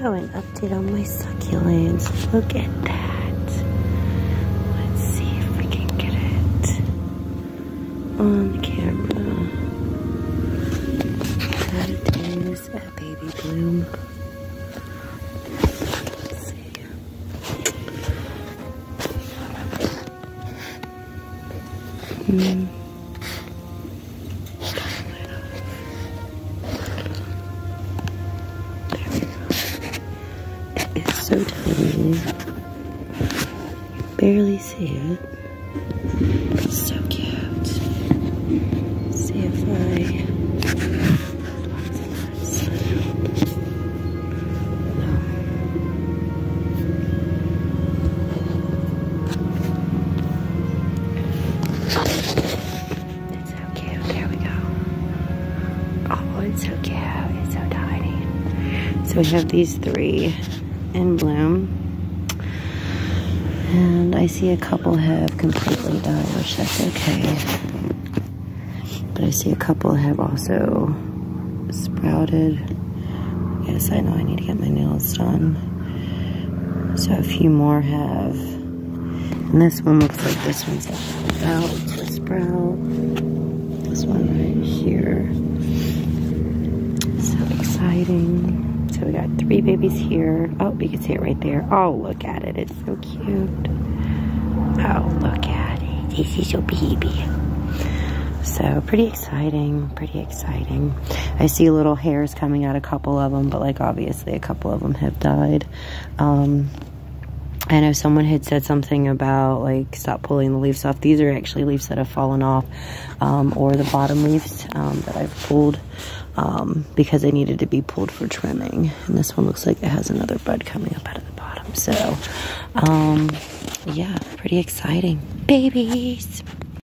So an update on my succulents. Look at that. Let's see if we can get it on camera. That is a baby bloom. Let's see. Hmm. So tiny. Barely see it. It's so cute. See if I. It's so cute. There we go. Oh, it's so cute. It's so tiny. So we have these three in bloom. And I see a couple have completely died, which that's okay. But I see a couple have also sprouted. Yes, I know I need to get my nails done. So a few more have. And this one looks like this one's about to sprout. This one right here. So exciting. So we got three babies here. Oh, you can see it right there. Oh, look at it. It's so cute. Oh, look at it. This is your baby. So pretty exciting, pretty exciting. I see little hairs coming out a couple of them, but like obviously a couple of them have died. Um, I know someone had said something about like stop pulling the leaves off. These are actually leaves that have fallen off um, or the bottom leaves um, that I've pulled um, because they needed to be pulled for trimming. And this one looks like it has another bud coming up out of the bottom. So um, yeah, pretty exciting. Babies.